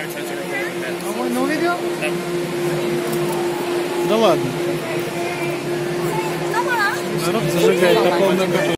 А вы не увидел? Да ладно. А? Народ зажигает на полную